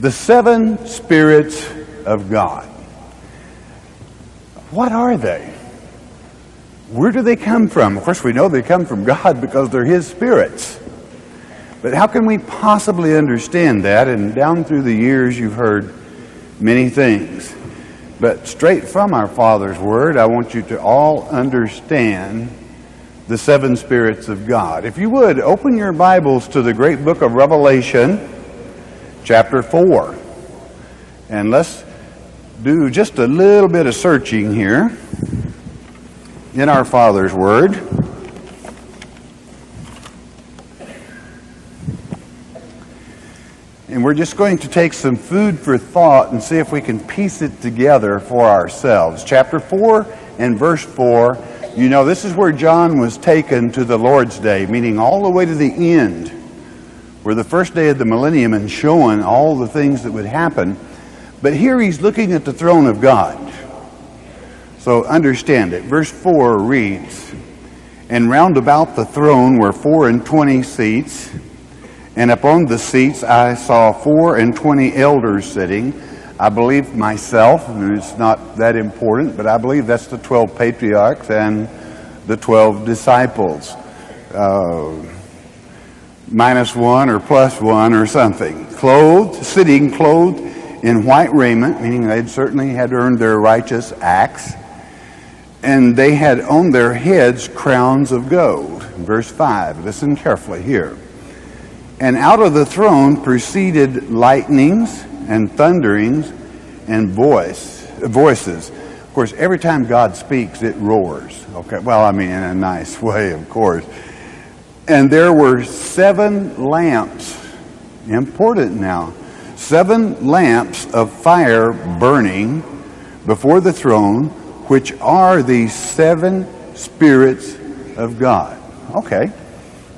The seven spirits of God. What are they? Where do they come from? Of course, we know they come from God because they're His spirits. But how can we possibly understand that? And down through the years, you've heard many things. But straight from our Father's Word, I want you to all understand the seven spirits of God. If you would, open your Bibles to the great book of Revelation, chapter 4. And let's do just a little bit of searching here in our Father's Word. And we're just going to take some food for thought and see if we can piece it together for ourselves. Chapter 4 and verse 4, you know, this is where John was taken to the Lord's Day, meaning all the way to the end, where the first day of the millennium and showing all the things that would happen. But here he's looking at the throne of God. So understand it. Verse 4 reads, And round about the throne were four and twenty seats and upon the seats I saw four and twenty elders sitting. I believe myself, and it's not that important, but I believe that's the twelve patriarchs and the twelve disciples. Uh, minus one or plus one or something. Clothed, sitting clothed in white raiment, meaning they'd certainly had earned their righteous acts. And they had on their heads crowns of gold. Verse 5, listen carefully here. And out of the throne proceeded lightnings and thunderings and voice, voices. Of course, every time God speaks, it roars. Okay, well, I mean, in a nice way, of course. And there were seven lamps, important now, seven lamps of fire burning before the throne, which are the seven spirits of God. Okay,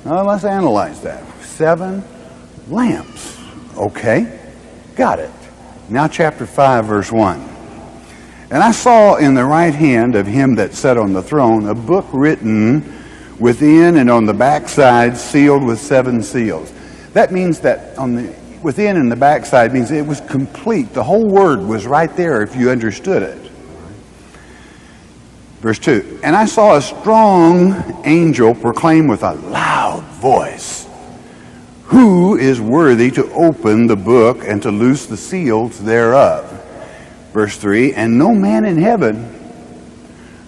now let's analyze that seven lamps. Okay, got it. Now, chapter 5, verse 1. And I saw in the right hand of him that sat on the throne a book written within and on the backside, sealed with seven seals. That means that on the within and the backside means it was complete. The whole word was right there if you understood it. Verse 2 And I saw a strong angel proclaim with a loud voice who is worthy to open the book and to loose the seals thereof? Verse 3 And no man in heaven,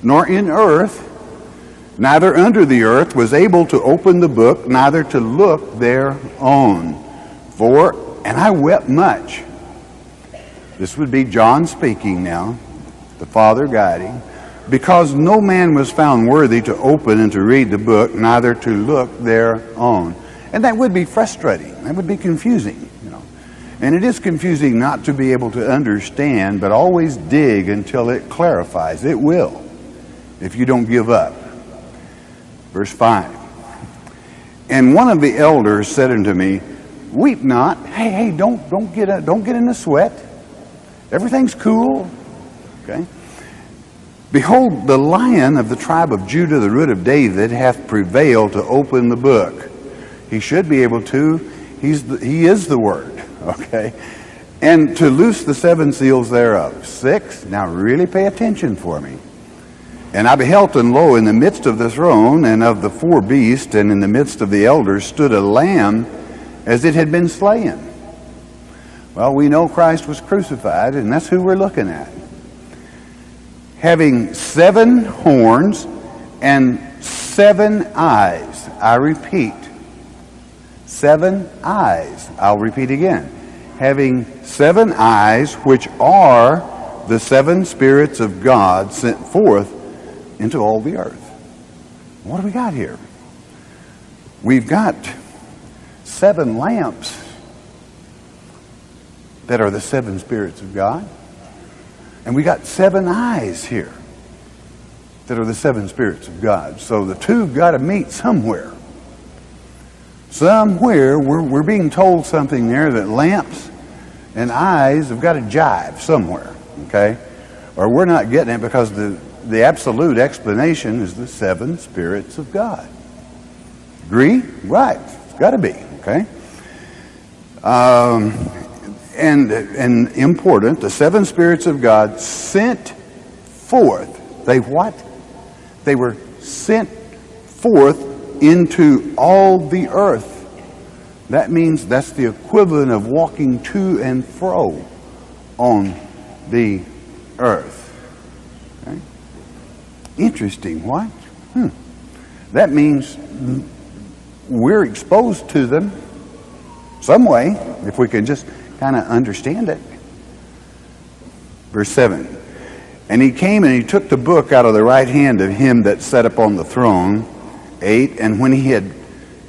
nor in earth, neither under the earth, was able to open the book, neither to look thereon. For, and I wept much. This would be John speaking now, the Father guiding. Because no man was found worthy to open and to read the book, neither to look thereon. And that would be frustrating. That would be confusing, you know. And it is confusing not to be able to understand, but always dig until it clarifies. It will, if you don't give up. Verse 5. And one of the elders said unto me, Weep not. Hey, hey, don't, don't, get a, don't get in a sweat. Everything's cool. Okay? Behold, the lion of the tribe of Judah, the root of David, hath prevailed to open the book he should be able to. He's the, he is the Word, okay? And to loose the seven seals thereof. Six, now really pay attention for me. And I beheld, and lo, in the midst of the throne and of the four beasts, and in the midst of the elders, stood a lamb as it had been slain. Well, we know Christ was crucified, and that's who we're looking at. Having seven horns and seven eyes. I repeat, seven eyes. I'll repeat again. Having seven eyes, which are the seven spirits of God sent forth into all the earth. What do we got here? We've got seven lamps that are the seven spirits of God. And we got seven eyes here that are the seven spirits of God. So the two got to meet somewhere. Somewhere we're, we're being told something there that lamps and eyes have got to jive somewhere, okay? Or we're not getting it because the, the absolute explanation is the seven spirits of God. Agree? Right. It's got to be, okay? Um, and, and important, the seven spirits of God sent forth. They what? They were sent forth into all the earth. That means that's the equivalent of walking to and fro on the earth. Interesting, what? Hmm. That means we're exposed to them some way, if we can just kind of understand it. Verse 7 And he came and he took the book out of the right hand of him that sat upon the throne. 8 And when he had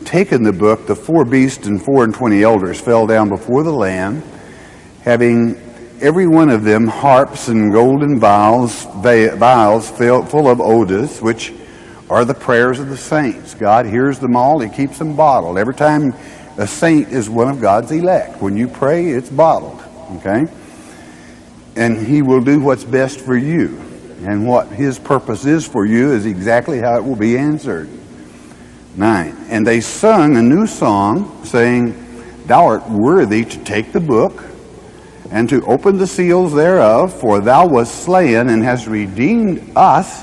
taken the book, the four beasts and four and twenty elders fell down before the Lamb, having every one of them harps and golden vials, vials full of odors, which are the prayers of the saints. God hears them all, He keeps them bottled. Every time a saint is one of God's elect, when you pray, it's bottled. Okay? And He will do what's best for you. And what His purpose is for you is exactly how it will be answered. 9. And they sung a new song, saying, Thou art worthy to take the book and to open the seals thereof, for thou wast slain and hast redeemed us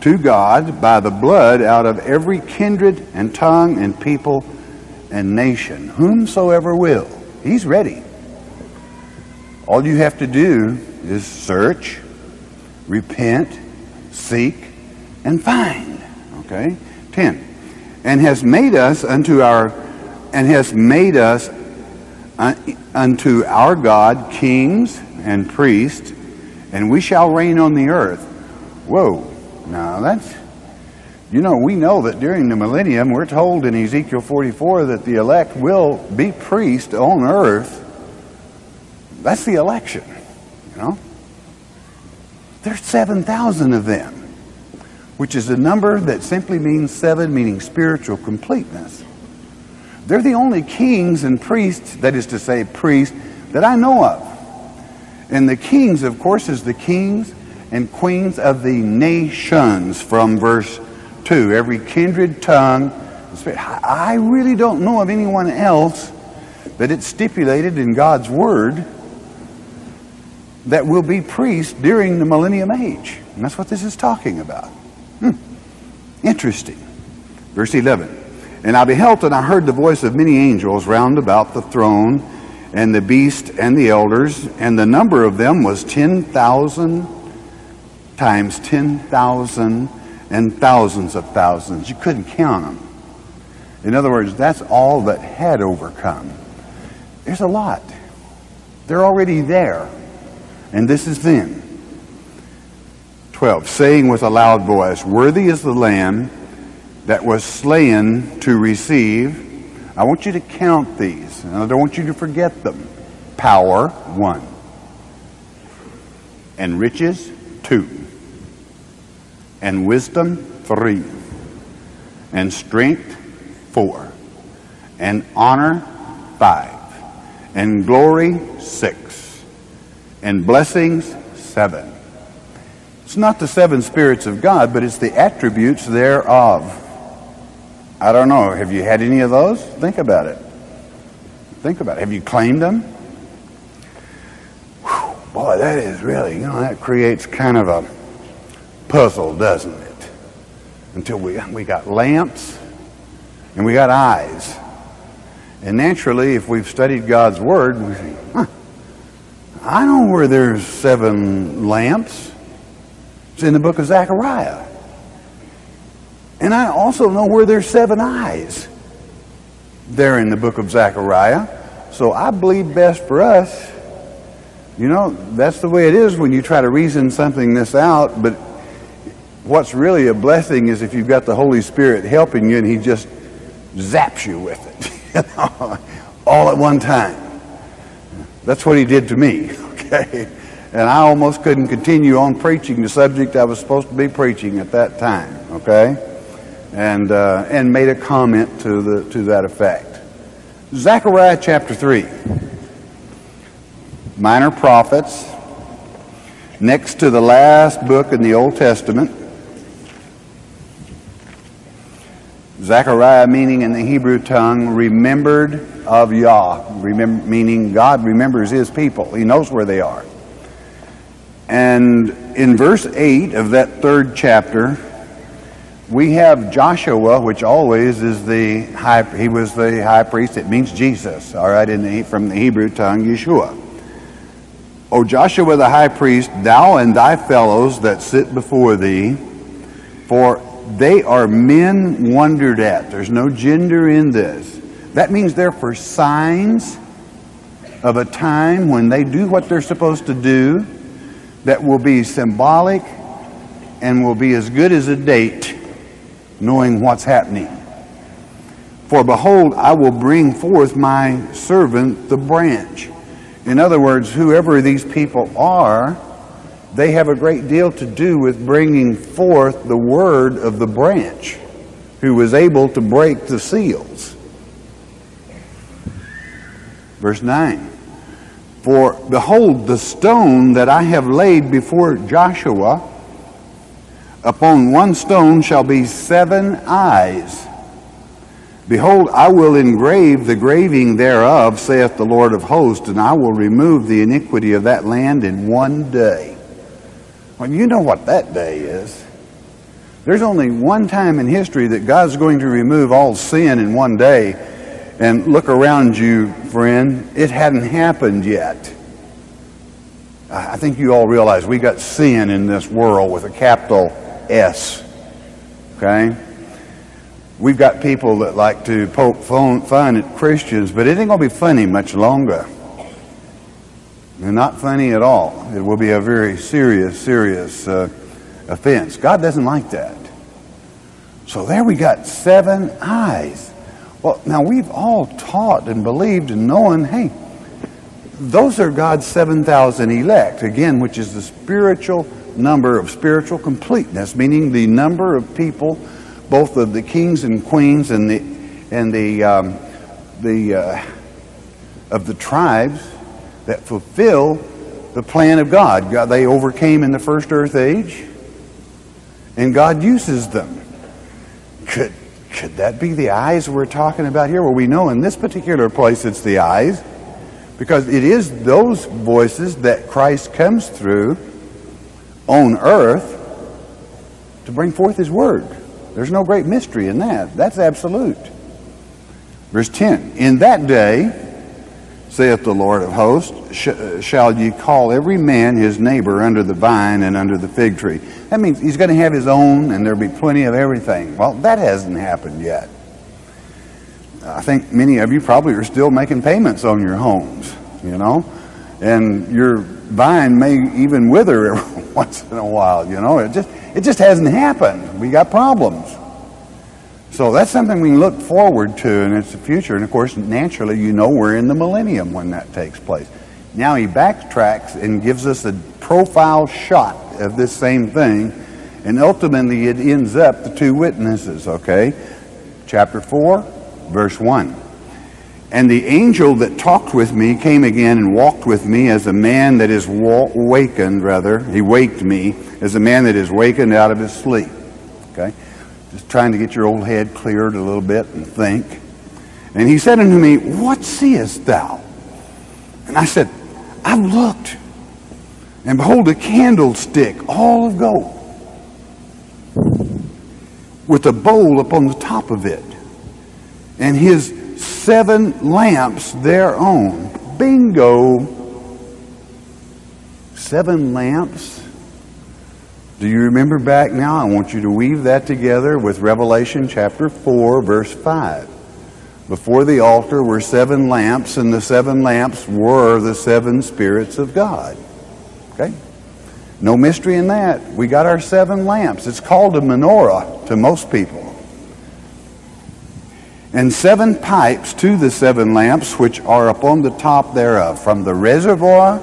to God by the blood out of every kindred and tongue and people and nation, whomsoever will. He's ready. All you have to do is search, repent, seek, and find. Okay? 10 and has made us unto our and has made us Uh, unto our God kings and priests, and we shall reign on the earth. Whoa, now that's you know, we know that during the millennium, we're told in Ezekiel 44 that the elect will be priests on earth. That's the election, you know. There's 7,000 of them which is a number that simply means seven, meaning spiritual completeness. They're the only kings and priests, that is to say, priests, that I know of. And the kings, of course, is the kings and queens of the nations from verse 2. Every kindred tongue. I really don't know of anyone else that it's stipulated in God's Word that will be priests during the millennium age. And that's what this is talking about. Hmm. Interesting. Verse 11. And I beheld and I heard the voice of many angels round about the throne and the beast and the elders, and the number of them was 10,000 times 10,000 and thousands of thousands. You couldn't count them. In other words, that's all that had overcome. There's a lot. They're already there. And this is them. 12, saying with a loud voice, Worthy is the Lamb that was slain to receive. I want you to count these, and I don't want you to forget them. Power, one. And riches, two. And wisdom, three. And strength, four. And honor, five. And glory, six. And blessings, seven it's not the seven spirits of God, but it's the attributes thereof. I don't know. Have you had any of those? Think about it. Think about it. Have you claimed them? Whew, boy, that is really, you know, that creates kind of a puzzle, doesn't it? Until we, we got lamps and we got eyes. And naturally, if we've studied God's Word, we think, huh, I know where there's seven lamps. It's in the book of Zechariah. And I also know where there's seven eyes. They're in the book of Zechariah. So I believe best for us. You know, that's the way it is when you try to reason something this out, but what's really a blessing is if you've got the Holy Spirit helping you and He just zaps you with it all at one time. That's what He did to me, okay? and I almost couldn't continue on preaching the subject I was supposed to be preaching at that time, okay? And, uh, and made a comment to, the, to that effect. Zechariah chapter 3. Minor prophets. Next to the last book in the Old Testament. Zechariah meaning in the Hebrew tongue, remembered of Yah, remember, meaning God remembers his people. He knows where they are. And in verse 8 of that third chapter, we have Joshua, which always is the high, he was the high priest. It means Jesus, all right, in the, from the Hebrew tongue, Yeshua. O Joshua the high priest, thou and thy fellows that sit before thee, for they are men wondered at. There's no gender in this. That means they're for signs of a time when they do what they're supposed to do that will be symbolic and will be as good as a date knowing what's happening. For behold, I will bring forth my servant the branch. In other words, whoever these people are, they have a great deal to do with bringing forth the word of the branch who was able to break the seals. Verse 9 For behold, the stone that I have laid before Joshua Upon one stone shall be seven eyes. Behold, I will engrave the graving thereof, saith the Lord of hosts, and I will remove the iniquity of that land in one day. Well, you know what that day is. There's only one time in history that God's going to remove all sin in one day. And look around you, friend, it hadn't happened yet. I think you all realize we got sin in this world with a capital S. Okay? We've got people that like to poke fun at Christians, but it ain't going to be funny much longer. They're not funny at all. It will be a very serious, serious uh, offense. God doesn't like that. So there we got seven eyes. Well, now we've all taught and believed and known, hey, those are God's 7,000 elect, again, which is the spiritual number of spiritual completeness, meaning the number of people, both of the kings and queens and the and the um, the uh, of the tribes that fulfill the plan of God. God. They overcame in the first earth age, and God uses them. Could could that be the eyes we're talking about here? Well, we know in this particular place it's the eyes, because it is those voices that Christ comes through on earth to bring forth his word. There's no great mystery in that. That's absolute. Verse 10 In that day, saith the Lord of hosts, sh- uh, shall ye call every man his neighbor under the vine and under the fig tree. That means he's going to have his own and there'll be plenty of everything. Well, that hasn't happened yet. I think many of you probably are still making payments on your homes, you know, and your vine may even wither every once in a while, you know. It just it just hasn't happened. We got problems. So that's something we look forward to and its the future. And of course, naturally, you know we're in the millennium when that takes place. Now he backtracks and gives us a profile shot of this same thing, and ultimately it ends up the two witnesses, okay? Chapter 4, verse 1. And the angel that talked with me came again and walked with me as a man that is wakened, rather. He waked me as a man that is wakened out of his sleep. Okay? Just trying to get your old head cleared a little bit and think. And he said unto me, What seest thou? And I said, I've looked, and behold, a candlestick, all of gold, with a bowl upon the top of it. And his seven lamps thereon. Bingo! Seven lamps. Do you remember back now? I want you to weave that together with Revelation chapter 4, verse 5. Before the altar were seven lamps, and the seven lamps were the seven spirits of God. Okay? No mystery in that. We got our seven lamps. It's called a menorah to most people and seven pipes to the seven lamps which are upon the top thereof. From the reservoir,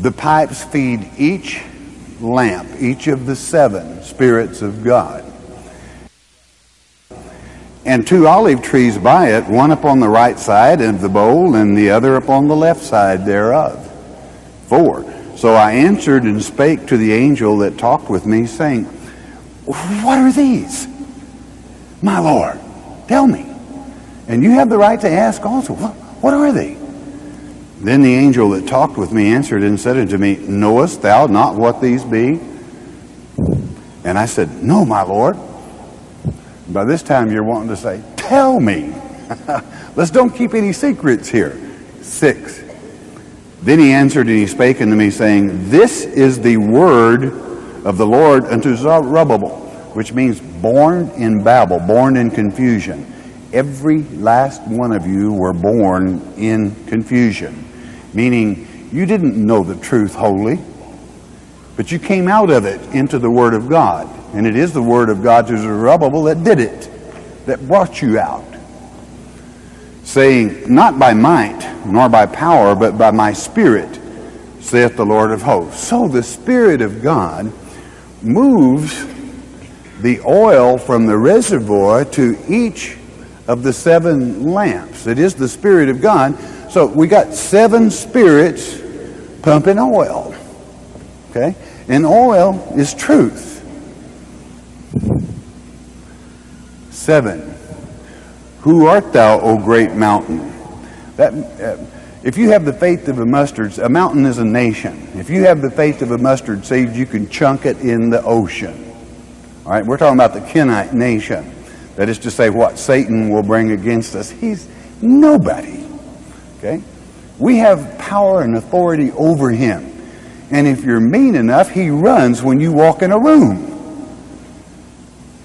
the pipes feed each lamp, each of the seven spirits of God. And two olive trees by it, one upon the right side of the bowl, and the other upon the left side thereof. Four. So I answered and spake to the angel that talked with me, saying, What are these? My Lord, tell me. And you have the right to ask also, what, what are they? Then the angel that talked with me answered and said unto me, Knowest thou not what these be? And I said, No, my Lord. By this time you're wanting to say, Tell me. Let's don't keep any secrets here. Six. Then he answered and he spake unto me, saying, This is the word of the Lord unto Zerubbabel, which means born in Babel, born in confusion. Every last one of you were born in confusion meaning you didn't know the truth wholly, but you came out of it into the Word of God. And it is the Word of God to Zerubbabel that did it, that brought you out. Saying, Not by might, nor by power, but by my Spirit, saith the Lord of hosts. So the Spirit of God moves the oil from the reservoir to each of the seven lamps. It is the Spirit of God so we got seven spirits pumping oil. Okay? And oil is truth. Seven. Who art thou, O great mountain? That, uh, if you have the faith of a mustard, a mountain is a nation. If you have the faith of a mustard seed, you can chunk it in the ocean. All right, we're talking about the Kenite nation. That is to say, what Satan will bring against us. He's nobody. Okay? We have power and authority over him. And if you're mean enough, he runs when you walk in a room.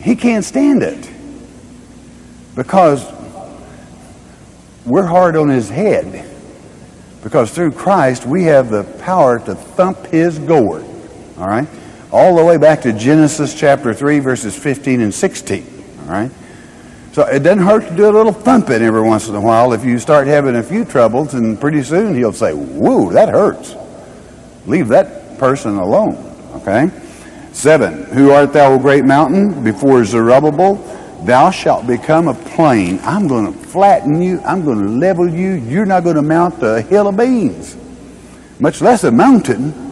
He can't stand it. Because we're hard on his head. Because through Christ, we have the power to thump his gourd. All right? All the way back to Genesis chapter 3, verses 15 and 16. All right? So it doesn't hurt to do a little thumping every once in a while if you start having a few troubles, and pretty soon he'll say, Whoa, that hurts. Leave that person alone. Okay? Seven, who art thou, O great mountain? Before Zerubbabel, thou shalt become a plain. I'm going to flatten you. I'm going to level you. You're not going to mount a hill of beans, much less a mountain.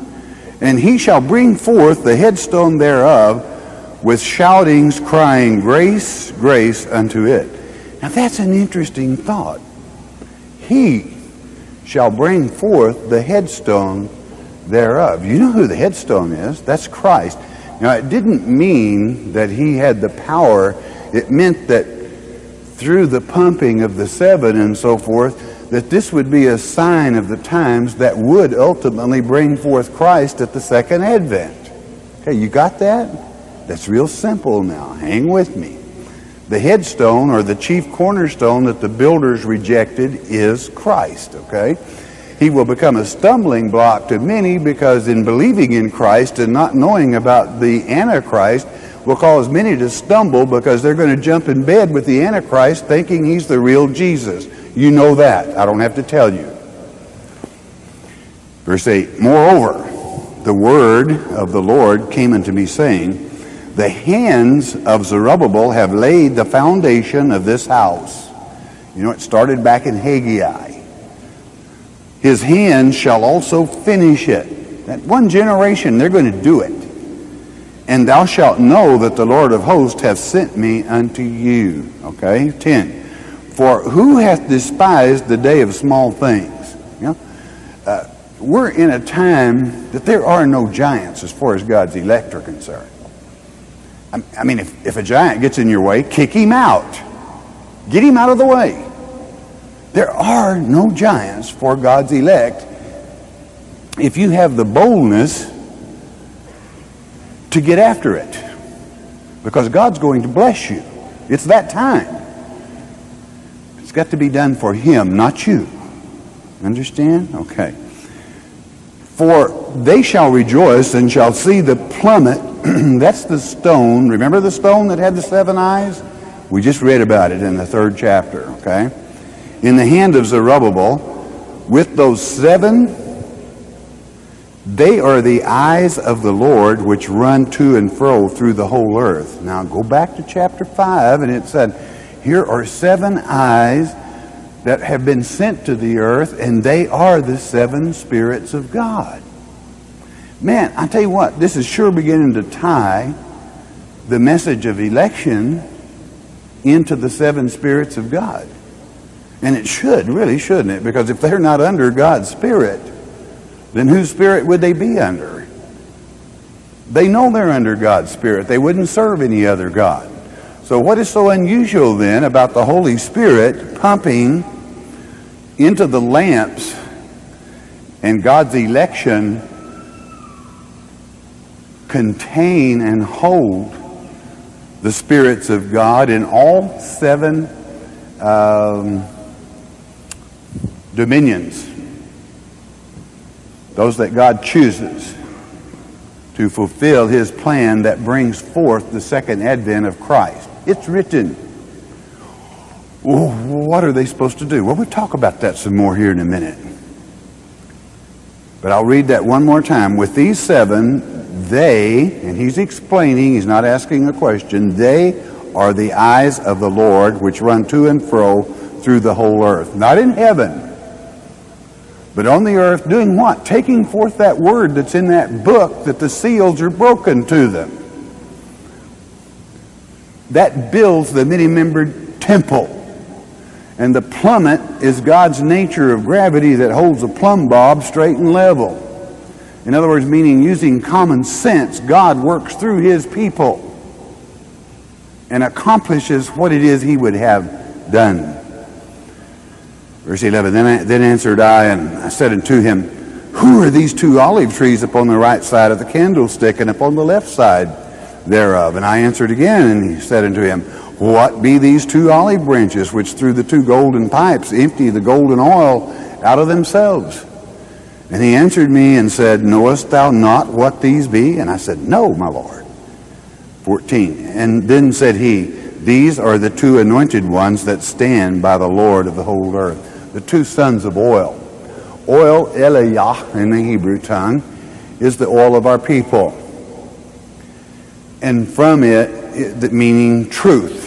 And he shall bring forth the headstone thereof with shoutings crying, Grace, grace unto it. Now that's an interesting thought. He shall bring forth the headstone thereof. You know who the headstone is? That's Christ. Now, it didn't mean that he had the power, it meant that through the pumping of the seven and so forth, that this would be a sign of the times that would ultimately bring forth Christ at the second advent. Okay, you got that? That's real simple now. Hang with me. The headstone or the chief cornerstone that the builders rejected is Christ, okay? He will become a stumbling block to many because in believing in Christ and not knowing about the Antichrist will cause many to stumble because they're going to jump in bed with the Antichrist thinking he's the real Jesus. You know that. I don't have to tell you. Verse 8 Moreover, the word of the Lord came unto me, saying, the hands of Zerubbabel have laid the foundation of this house. You know, it started back in Haggai. His hands shall also finish it. That one generation, they're going to do it. And thou shalt know that the Lord of hosts hath sent me unto you. Okay? 10. For who hath despised the day of small things? You know, uh, we're in a time that there are no giants as far as God's elect are concerned. I mean, if, if a giant gets in your way, kick him out. Get him out of the way. There are no giants for God's elect if you have the boldness to get after it. Because God's going to bless you. It's that time. Got to be done for Him, not you. Understand? Okay. For they shall rejoice and shall see the plummet that's the stone. Remember the stone that had the seven eyes? We just read about it in the third chapter, okay? In the hand of Zerubbabel, with those seven, they are the eyes of the Lord which run to and fro through the whole earth. Now go back to chapter 5, and it said, Here are seven eyes that have been sent to the earth, and they are the seven spirits of God. Man, I tell you what, this is sure beginning to tie the message of election into the seven spirits of God. And it should, really, shouldn't it? Because if they're not under God's Spirit, then whose Spirit would they be under? They know they're under God's Spirit. They wouldn't serve any other God. So, what is so unusual then about the Holy Spirit pumping into the lamps and God's election contain and hold the spirits of God in all seven um, dominions, those that God chooses to fulfill his plan that brings forth the second advent of Christ. It's written. What are they supposed to do? Well, we'll talk about that some more here in a minute. But I'll read that one more time. With these seven, they, and he's explaining, he's not asking a question, they are the eyes of the Lord which run to and fro through the whole earth. Not in heaven, but on the earth, doing what? Taking forth that word that's in that book that the seals are broken to them. That builds the many membered temple. And the plummet is God's nature of gravity that holds a plumb bob straight and level. In other words, meaning using common sense, God works through his people and accomplishes what it is he would have done. Verse 11 Then, then answered I, and I said unto him, Who are these two olive trees upon the right side of the candlestick and upon the left side thereof? And I answered again, and he said unto him, What be these two olive branches which through the two golden pipes empty the golden oil out of themselves? And he answered me and said, Knowest thou not what these be? And I said, No, my Lord. 14. And then said he, These are the two anointed ones that stand by the Lord of the whole earth the two sons of oil. Oil, Eliah in the Hebrew tongue, is the oil of our people. And from it, it meaning truth.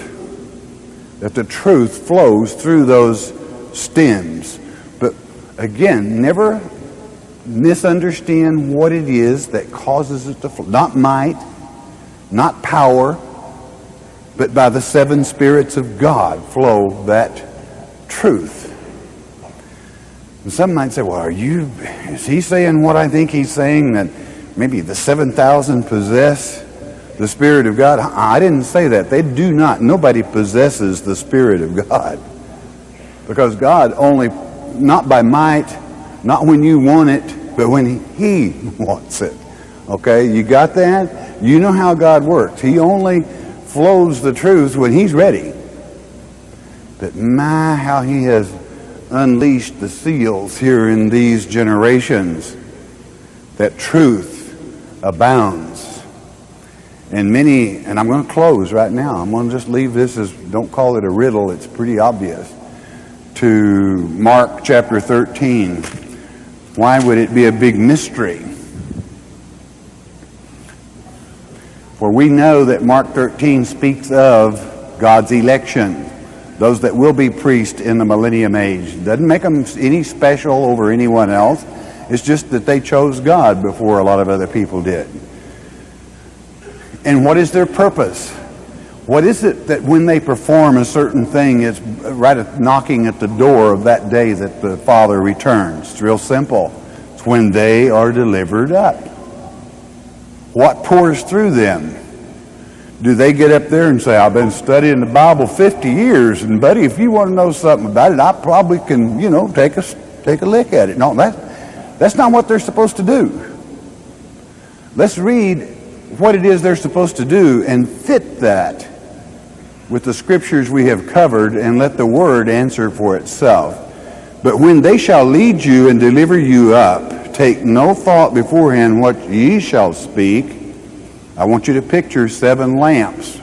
That the truth flows through those stems. But again, never misunderstand what it is that causes it to flow. Not might, not power, but by the seven spirits of God flow that truth. And some might say, well, are you, is he saying what I think he's saying that maybe the 7,000 possess the Spirit of God? I didn't say that. They do not. Nobody possesses the Spirit of God. Because God only, not by might, not when you want it, but when He wants it. Okay, you got that? You know how God works. He only flows the truth when He's ready. But my, how He has unleashed the seals here in these generations that truth abounds. And many, and I'm going to close right now. I'm going to just leave this as, don't call it a riddle, it's pretty obvious. To Mark chapter 13. Why would it be a big mystery? For we know that Mark 13 speaks of God's election those that will be priests in the millennium age. Doesn't make them any special over anyone else. It's just that they chose God before a lot of other people did. And what is their purpose? What is it that when they perform a certain thing, it's right at knocking at the door of that day that the Father returns? It's real simple. It's when they are delivered up. What pours through them? do they get up there and say, I've been studying the Bible 50 years, and buddy, if you want to know something about it, I probably can, you know, take a, take a look at it. No, that, that's not what they're supposed to do. Let's read what it is they're supposed to do and fit that with the scriptures we have covered and let the word answer for itself. But when they shall lead you and deliver you up, take no thought beforehand what ye shall speak I want you to picture seven lamps.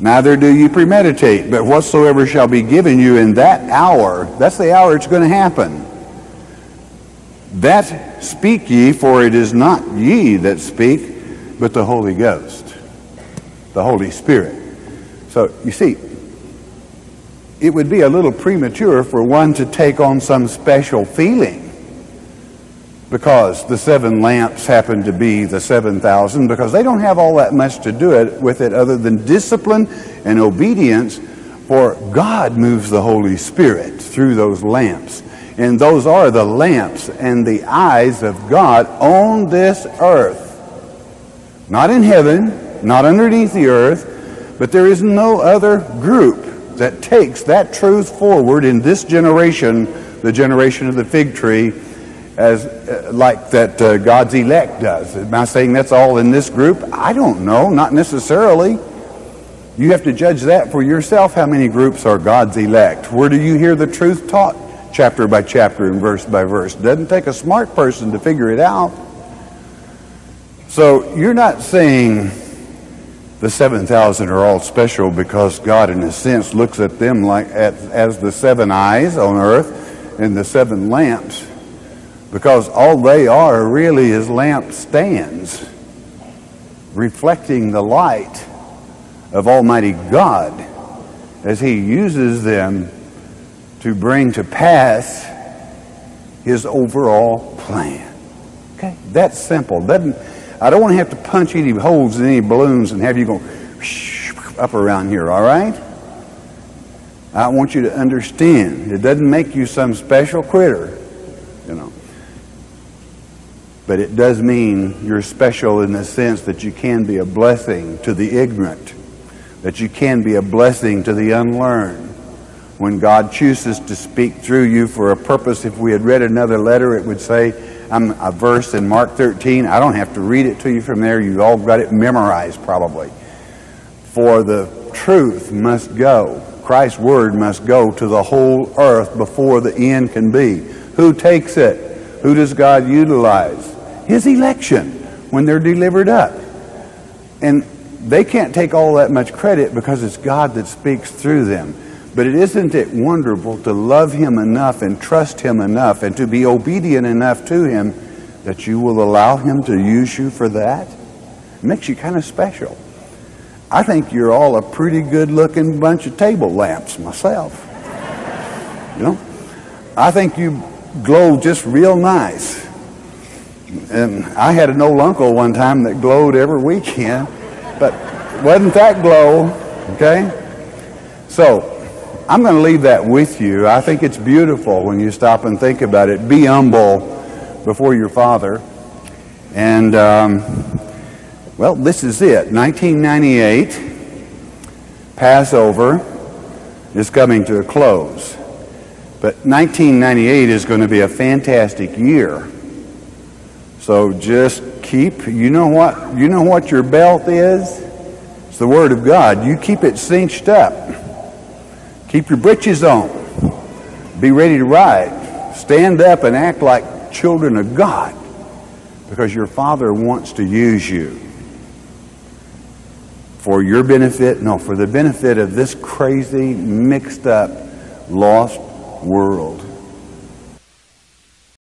Neither do you premeditate, but whatsoever shall be given you in that hour, that's the hour it's going to happen. That speak ye, for it is not ye that speak, but the Holy Ghost, the Holy Spirit. So, you see, it would be a little premature for one to take on some special feeling because the seven lamps happen to be the 7,000, because they don't have all that much to do it, with it other than discipline and obedience, for God moves the Holy Spirit through those lamps. And those are the lamps and the eyes of God on this earth. Not in heaven, not underneath the earth, but there is no other group that takes that truth forward in this generation, the generation of the fig tree, as uh, like that uh, God's elect does. Am I saying that's all in this group? I don't know, not necessarily. You have to judge that for yourself. How many groups are God's elect? Where do you hear the truth taught? Chapter by chapter and verse by verse. Doesn't take a smart person to figure it out. So you're not saying the 7,000 are all special because God, in a sense, looks at them like as, as the seven eyes on earth and the seven lamps because all they are really is lamp stands reflecting the light of Almighty God as He uses them to bring to pass His overall plan. Okay? That's simple. Doesn't, I don't want to have to punch any holes in any balloons and have you go up around here, all right? I want you to understand. It doesn't make you some special critter, you know. But it does mean you're special in the sense that you can be a blessing to the ignorant, that you can be a blessing to the unlearned. When God chooses to speak through you for a purpose, if we had read another letter, it would say, I'm a verse in Mark 13. I don't have to read it to you from there. You all got it memorized probably. For the truth must go. Christ's word must go to the whole earth before the end can be. Who takes it? Who does God utilize? his election when they're delivered up. And they can't take all that much credit because it's God that speaks through them. But it isn't it wonderful to love him enough and trust him enough and to be obedient enough to him that you will allow him to use you for that? It makes you kind of special. I think you're all a pretty good looking bunch of table lamps myself. You know? I think you glow just real nice. And I had an old uncle one time that glowed every weekend, but wasn't that glow, okay? So I'm going to leave that with you. I think it's beautiful when you stop and think about it. Be humble before your Father. And, um, well, this is it. 1998, Passover is coming to a close. But 1998 is going to be a fantastic year so just keep, you know what, you know what your belt is? It's the Word of God. You keep it cinched up. Keep your breeches on. Be ready to ride. Stand up and act like children of God because your Father wants to use you for your benefit, no, for the benefit of this crazy, mixed up, lost world.